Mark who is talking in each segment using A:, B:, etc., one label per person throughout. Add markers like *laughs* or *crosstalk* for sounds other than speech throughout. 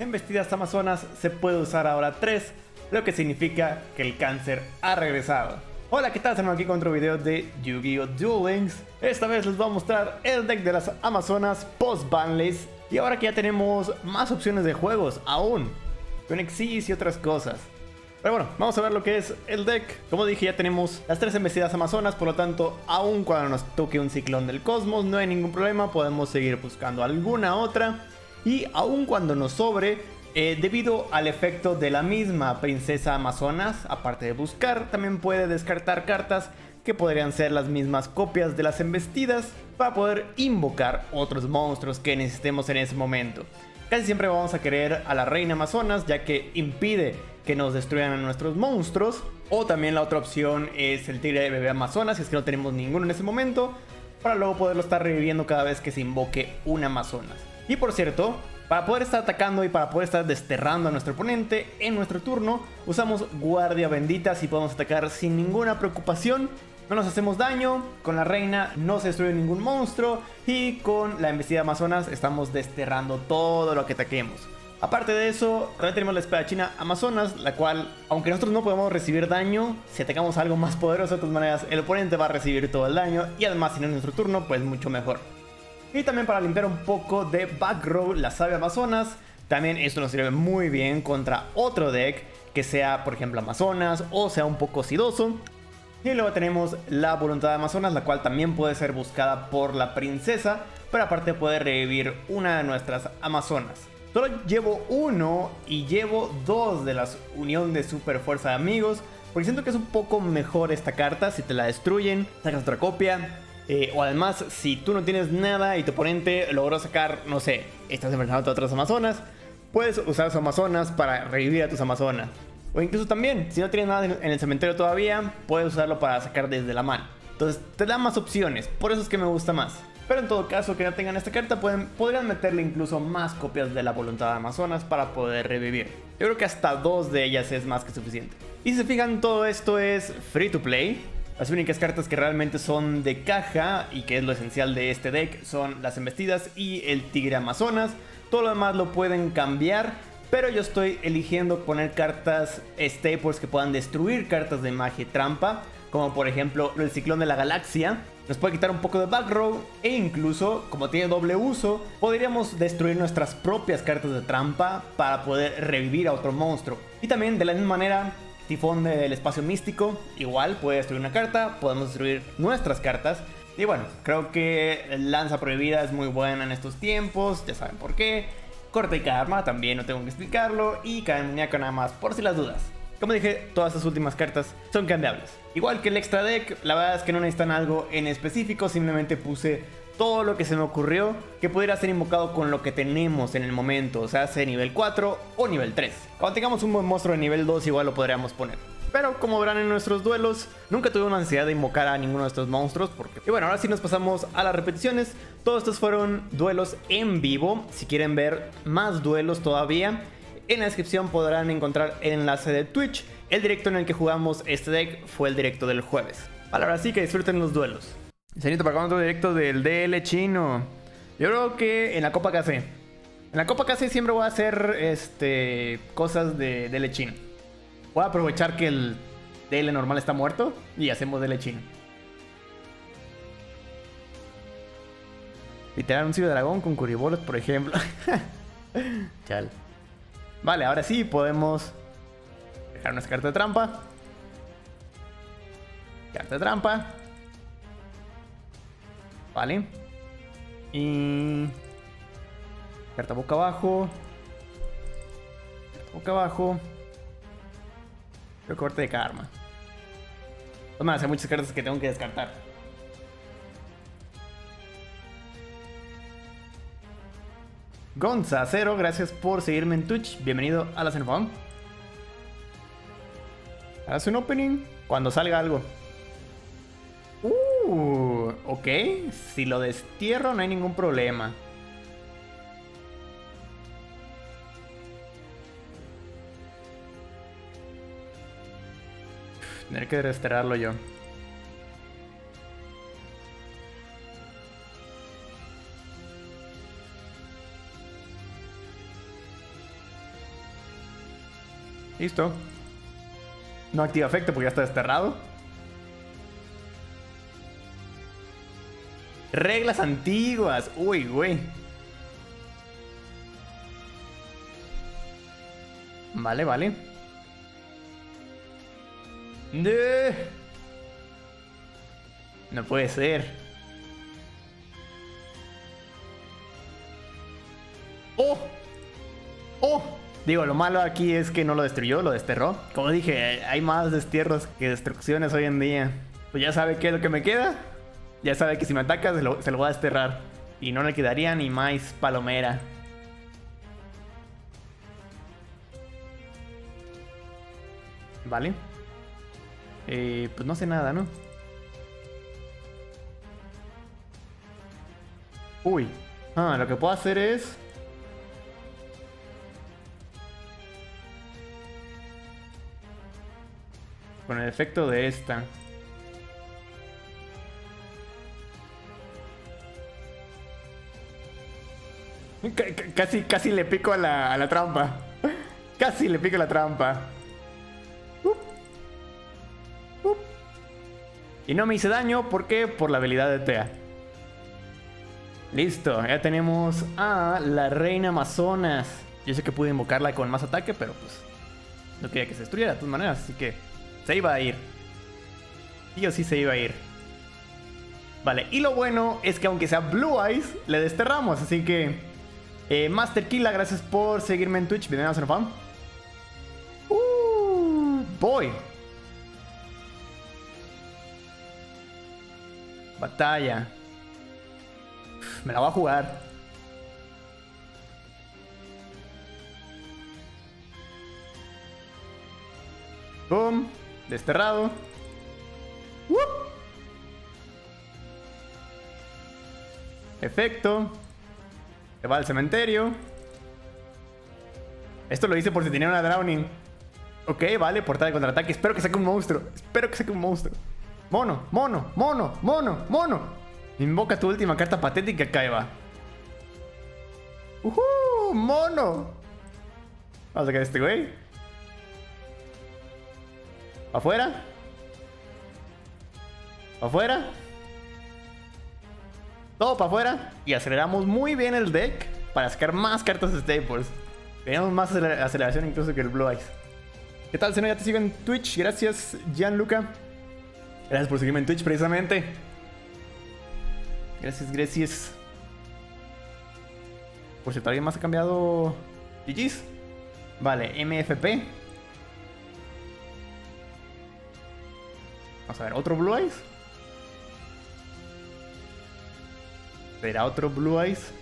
A: embestidas amazonas se puede usar ahora 3, lo que significa que el cáncer ha regresado. Hola, ¿qué tal? Estamos aquí con otro video de Yu-Gi-Oh! Duel Links. Esta vez les voy a mostrar el deck de las Amazonas post-banlist. Y ahora que ya tenemos más opciones de juegos, aún, con Exis y otras cosas. Pero bueno, vamos a ver lo que es el deck. Como dije, ya tenemos las tres embestidas amazonas, por lo tanto, aún cuando nos toque un ciclón del cosmos, no hay ningún problema, podemos seguir buscando alguna otra. Y aún cuando nos sobre, eh, debido al efecto de la misma princesa amazonas, aparte de buscar, también puede descartar cartas que podrían ser las mismas copias de las embestidas para poder invocar otros monstruos que necesitemos en ese momento. Casi siempre vamos a querer a la reina amazonas ya que impide que nos destruyan a nuestros monstruos. O también la otra opción es el tigre de bebé amazonas, si es que no tenemos ninguno en ese momento, para luego poderlo estar reviviendo cada vez que se invoque un amazonas. Y por cierto, para poder estar atacando y para poder estar desterrando a nuestro oponente en nuestro turno, usamos guardia bendita y podemos atacar sin ninguna preocupación no nos hacemos daño, con la reina no se destruye ningún monstruo y con la embestida amazonas estamos desterrando todo lo que ataquemos. Aparte de eso, también tenemos la espada china Amazonas, la cual, aunque nosotros no podemos recibir daño, si atacamos algo más poderoso de todas maneras, el oponente va a recibir todo el daño y además si no es nuestro turno, pues mucho mejor. Y también para limpiar un poco de back row, la sabia Amazonas, también esto nos sirve muy bien contra otro deck que sea, por ejemplo, Amazonas o sea un poco sidoso. Y luego tenemos la voluntad de Amazonas, la cual también puede ser buscada por la princesa, pero aparte puede revivir una de nuestras Amazonas. Solo llevo uno y llevo dos de las Unión de Super Fuerza de Amigos, porque siento que es un poco mejor esta carta. Si te la destruyen, sacas otra copia. Eh, o además, si tú no tienes nada y tu oponente logró sacar, no sé, estás enfrentando a otras Amazonas, puedes usar su Amazonas para revivir a tus Amazonas. O incluso también, si no tienes nada en el cementerio todavía, puedes usarlo para sacar desde la mano. Entonces te da más opciones, por eso es que me gusta más. Pero en todo caso, que no tengan esta carta, pueden, podrían meterle incluso más copias de la voluntad de Amazonas para poder revivir. Yo creo que hasta dos de ellas es más que suficiente. Y si se fijan, todo esto es free to play. Las únicas cartas que realmente son de caja y que es lo esencial de este deck son las embestidas y el tigre amazonas. Todo lo demás lo pueden cambiar pero yo estoy eligiendo poner cartas staples que puedan destruir cartas de magia y trampa. Como por ejemplo el ciclón de la galaxia. Nos puede quitar un poco de back row. E incluso, como tiene doble uso, podríamos destruir nuestras propias cartas de trampa para poder revivir a otro monstruo. Y también de la misma manera, Tifón del espacio místico, igual puede destruir una carta, podemos destruir nuestras cartas. Y bueno, creo que Lanza Prohibida es muy buena en estos tiempos, ya saben por qué. Corte y Karma, también no tengo que explicarlo. Y Muñeco nada más, por si las dudas. Como dije, todas estas últimas cartas son cambiables. Igual que el extra deck, la verdad es que no necesitan algo en específico, simplemente puse todo lo que se me ocurrió que pudiera ser invocado con lo que tenemos en el momento, o sea, sea nivel 4 o nivel 3. Cuando tengamos un buen monstruo de nivel 2 igual lo podríamos poner. Pero como verán en nuestros duelos, nunca tuve una ansiedad de invocar a ninguno de estos monstruos. Porque... Y bueno, ahora sí nos pasamos a las repeticiones. Todos estos fueron duelos en vivo. Si quieren ver más duelos todavía, en la descripción podrán encontrar el enlace de Twitch. El directo en el que jugamos este deck fue el directo del jueves. Ahora sí que disfruten los duelos. Señorito, ¿para otro directo del DL chino? Yo creo que en la Copa KC. En la Copa KC siempre voy a hacer este, cosas de DL chino. Voy a aprovechar que el DL normal está muerto y hacemos DL chino. Literal un dragón con curibolos, por ejemplo. *laughs* Chal. Vale, ahora sí podemos dejar nuestra carta de trampa. Carta de trampa. Vale. Y... Carta boca abajo. Boca abajo corte de karma. Además, hay muchas cartas que tengo que descartar. Gonza Cero, gracias por seguirme en Twitch. Bienvenido a la Zenfone. Haz un opening cuando salga algo. Ok. Si lo destierro no hay ningún problema. Tendré que desterrarlo yo. Listo. No activa efecto porque ya está desterrado. Reglas antiguas. Uy, güey. Vale, vale. No. Puede ser. ¡Oh! ¡Oh! Digo, lo malo aquí es que no lo destruyó, lo desterró. Como dije, hay más destierros que destrucciones hoy en día. Pues ya sabe qué es lo que me queda. Ya sabe que si me ataca se lo, se lo voy a desterrar. Y no le quedaría ni más palomera. Vale. Eh, pues no sé nada, ¿no? Uy. Ah, lo que puedo hacer es... Con el efecto de esta. Casi, casi le pico a la, a la trampa. Casi le pico la trampa. Y no me hice daño, ¿por qué? Por la habilidad de Tea. Listo, ya tenemos a la reina Amazonas. Yo sé que pude invocarla con más ataque, pero pues no quería que se destruyera de todas maneras, así que se iba a ir. Y yo sí se iba a ir. Vale, y lo bueno es que aunque sea Blue Eyes, le desterramos, así que... Eh, Master Killa, gracias por seguirme en Twitch, bienvenidos a fan. Uh, voy. Batalla. Me la voy a jugar. Boom. Desterrado. Efecto. Se va al cementerio. Esto lo hice por si tenía una Drowning. Ok, vale, portada de contraataque. Espero que saque un monstruo. Espero que saque un monstruo. Mono, mono, mono, mono, mono. Invoca tu última carta patética, Kaiba. ¡Uh! ¡Mono! Vamos a sacar este güey. ¿Afuera? ¿Afuera? Todo para afuera. Y aceleramos muy bien el deck para sacar más cartas de Staples. Tenemos más aceleración incluso que el Blue Eyes. ¿Qué tal, Seno? Ya te sigo en Twitch. Gracias, Gianluca. Gracias por seguirme en Twitch precisamente. Gracias, gracias. Por cierto, ¿alguien más ha cambiado GG's? Vale, MFP. Vamos a ver, ¿otro Blue Eyes? ¿Será otro Blue Eyes?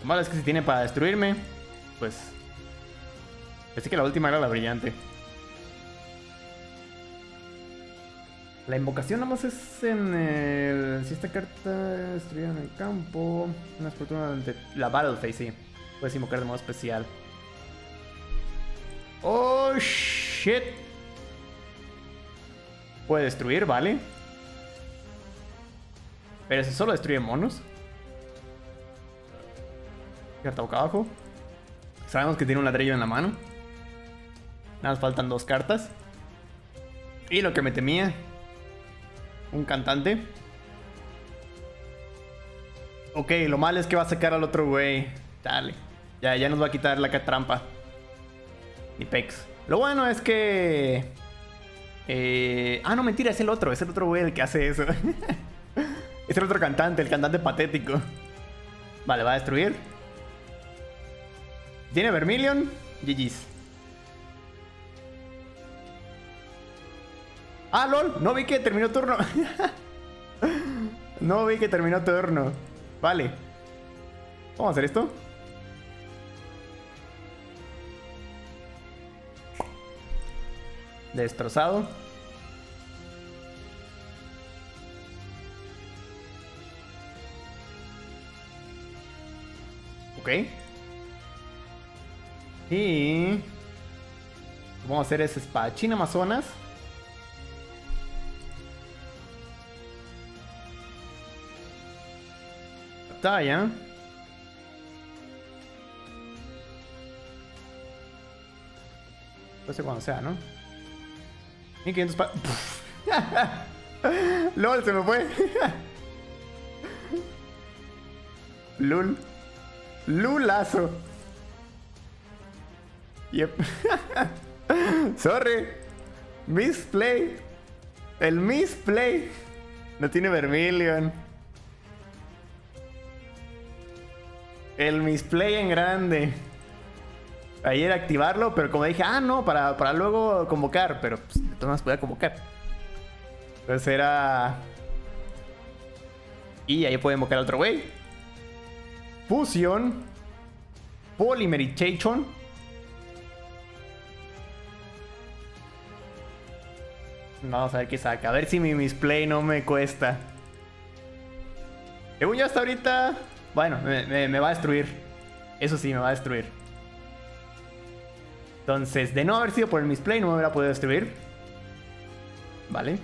A: Lo malo es que si tiene para destruirme, pues... Pensé que la última era la brillante. La invocación nada más es en el... Si esta carta destruida en el campo... Una fortuna de la Battle sí. Puedes invocar de modo especial. Oh, shit. Puede destruir, vale. Pero si solo destruye monos. Carta boca abajo. Sabemos que tiene un ladrillo en la mano. Nada más faltan dos cartas. Y lo que me temía. Un cantante. Ok, lo malo es que va a sacar al otro güey. Dale. Ya, ya nos va a quitar la trampa. Lo bueno es que... Eh... Ah, no, mentira, es el otro. Es el otro güey el que hace eso. *laughs* es el otro cantante, el cantante patético. Vale, va a destruir. Tiene Vermilion. GG's. Ah, lol. No vi que terminó turno. *laughs* no vi que terminó turno. Vale. Vamos a hacer esto. Destrozado. Ok. Y... Vamos a hacer ese espadachín Amazonas. batalla. No sé cuándo sea, ¿no? 1500 pa... *laughs* LOL, se me fue. Lul. Lulazo. Yep. *laughs* Sorry. Misplay. El misplay. No tiene Vermilion. El misplay en grande. Ayer activarlo, pero como dije, ah, no, para, para luego convocar. Pero pues, de todas maneras podía convocar. Entonces era. Y ahí puede invocar otro güey. Fusion. Polymerization. Vamos a ver qué saca. A ver si mi misplay no me cuesta. Según yo hasta ahorita... Bueno, me, va a destruir. Eso sí, me va a destruir. Entonces, de no haber sido por el misplay, no me hubiera podido destruir. Vale.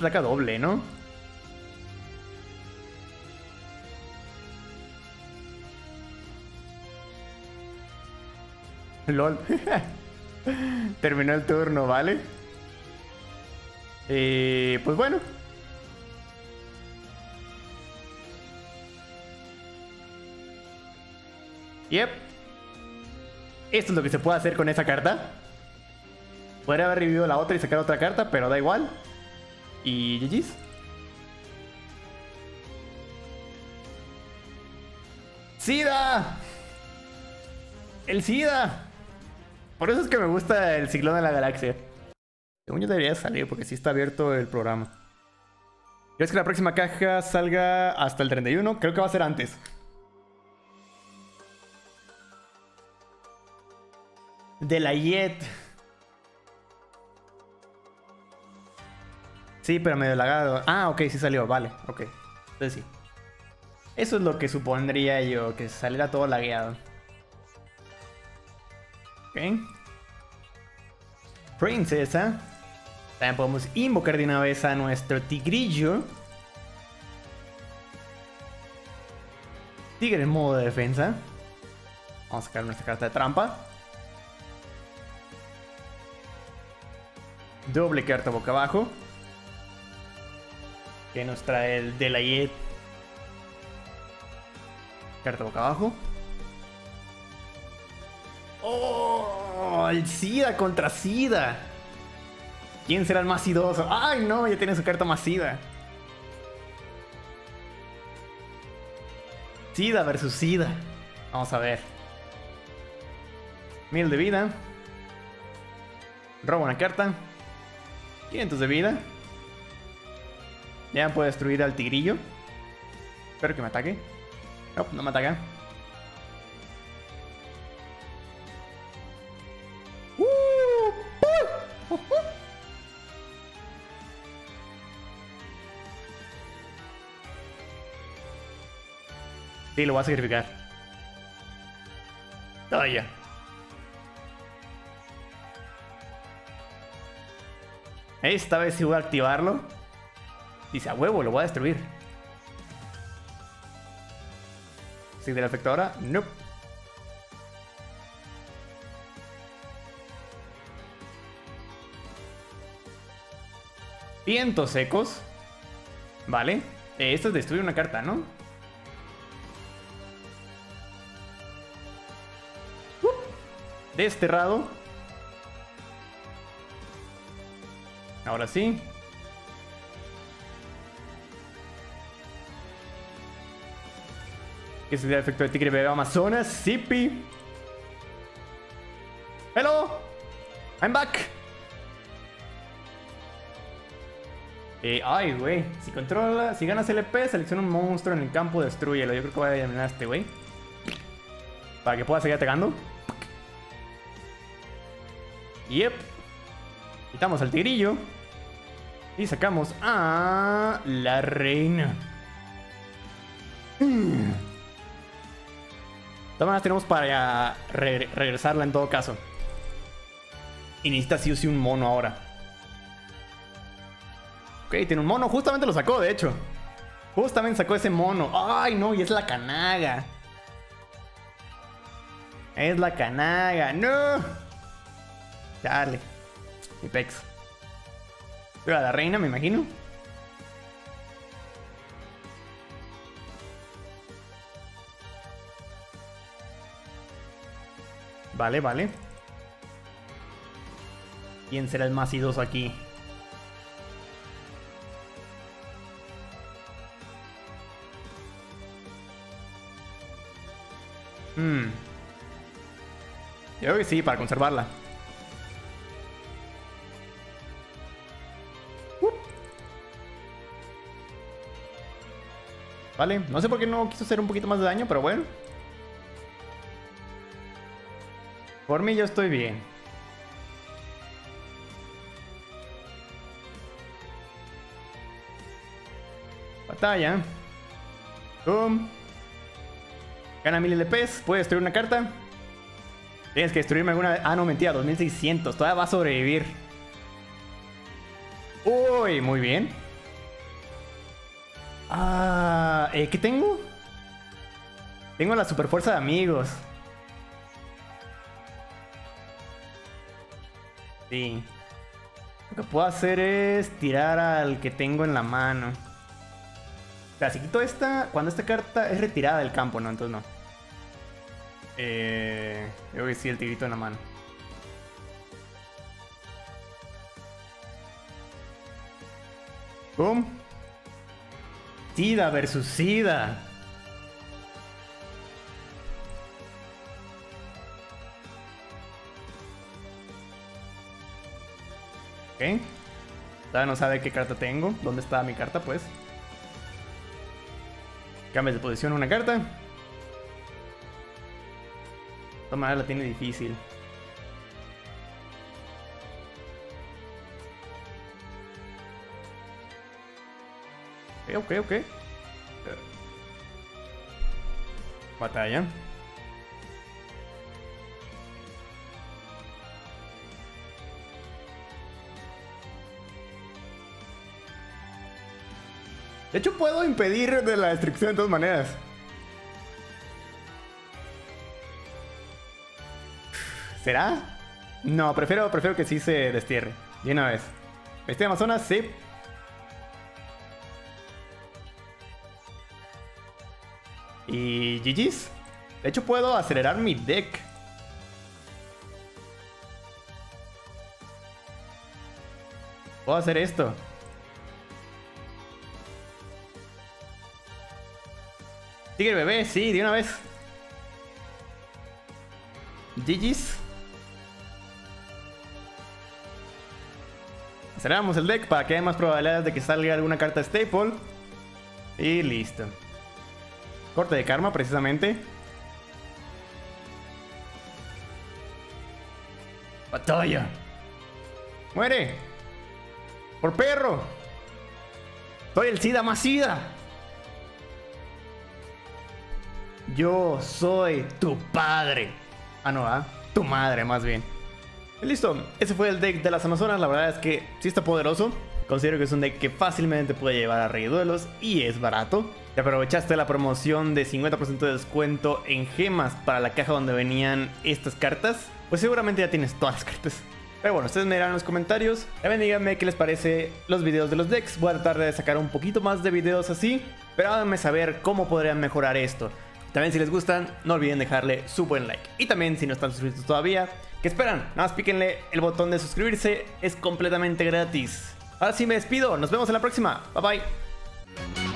A: Placa doble, ¿no? *laughs* LOL. *laughs* Terminó el turno, ¿vale? Eh, pues bueno. Yep. Esto es lo que se puede hacer con esa carta. Podría haber revivido la otra y sacar otra carta, pero da igual. Y GG's. ¡SIDA! ¡El SIDA! Por eso es que me gusta el ciclón de la galaxia. Según yo debería salir porque sí está abierto el programa. ¿Crees que la próxima caja salga hasta el 31? Creo que va a ser antes. De la Jet. Sí, pero medio lagado. Ah, ok, sí salió, vale, ok. Entonces sí. Eso es lo que supondría yo, que saliera todo lagueado. Ok. Princesa. También podemos invocar de una vez a nuestro tigrillo. Tigre en modo de defensa. Vamos a sacar nuestra carta de trampa. Doble carta boca abajo. Que nos trae el Delayet. Carta boca abajo. ¡Oh! El SIDA contra SIDA. ¿Quién será el más sidoso? ¡Ay, no! Ya tiene su carta más SIDA. SIDA versus SIDA. Vamos a ver. Mil de vida. Robo una carta. 500 de vida. Ya puedo destruir al tigrillo. Espero que me ataque. No, no me ataca. Sí, lo voy a sacrificar. Ah, Esta vez sí voy a activarlo. Dice, a huevo, lo voy a destruir. ¿Sigue el efecto ahora? Nope. Vientos secos. Vale. Esto es una carta, ¿no? Desterrado. Ahora sí. ¿Qué sería el efecto de tigre bebé Amazonas? Zippy. Hello. I'm back. Eh, ay, güey. Si controla, si ganas LP, selecciona un monstruo en el campo, destruyelo. Yo creo que voy a eliminar a este güey. Para que pueda seguir atacando. Yep. Quitamos al tigrillo. Y sacamos a la reina. Todas tenemos para regresarla en todo caso. Y necesita sí o sí un mono ahora. Ok, tiene un mono. Justamente lo sacó, de hecho. Justamente sacó ese mono. Ay, no, y es la canaga. Es la canaga. ¡No! Dale. Mi pex. La reina, me imagino. Vale, vale. ¿Quién será el más idoso aquí? Hmm. Yo creo que sí, para conservarla. Vale, no sé por qué no quiso hacer un poquito más de daño, pero bueno. Por mí yo estoy bien. Batalla. Boom. Gana 1000 LPs. Puede destruir una carta. Tienes que destruirme alguna vez. Ah, no, mentira, 2600. Todavía va a sobrevivir. Uy, muy bien. Ah, eh, ¿qué tengo? Tengo la super fuerza de amigos. Sí. Lo que puedo hacer es tirar al que tengo en la mano. O sea, si quito esta, cuando esta carta es retirada del campo, ¿no? Entonces no. Eh, voy a decir el tirito en la mano. ¡Pum! SIDA versus SIDA. Ok. Todavía no sabe qué carta tengo. ¿Dónde está mi carta, pues? Cambias de posición una carta. Maneras la tiene difícil. Ok, ok. Batalla. De hecho, puedo impedir de la destrucción de todas maneras. ¿Será? No, prefiero, prefiero que sí se destierre. De una vez. ¿Este Amazonas? Sí. Y GG's. De hecho puedo acelerar mi deck. Puedo hacer esto. Tigre bebé, sí, de una vez. GG's. Aceleramos el deck para que haya más probabilidades de que salga alguna carta staple. Y listo. Corte de karma, precisamente. Batalla. Muere. Por perro. Soy el SIDA más SIDA. Yo soy tu padre. Ah, no, ¿ah? Tu madre, más bien. Listo, ese fue el deck de las Amazonas. La verdad es que sí está poderoso. Considero que es un deck que fácilmente puede llevar a rey duelos y es barato. Te aprovechaste la promoción de 50% de descuento en gemas para la caja donde venían estas cartas. Pues seguramente ya tienes todas las cartas. Pero bueno, ustedes me dirán en los comentarios. También díganme qué les parece los videos de los decks. Voy a tratar de sacar un poquito más de videos así. Pero háganme saber cómo podrían mejorar esto. También si les gustan, no olviden dejarle su buen like. Y también si no están suscritos todavía, ¿qué esperan? Nada más píquenle el botón de suscribirse, es completamente gratis. Ahora sí me despido, nos vemos en la próxima. Bye bye.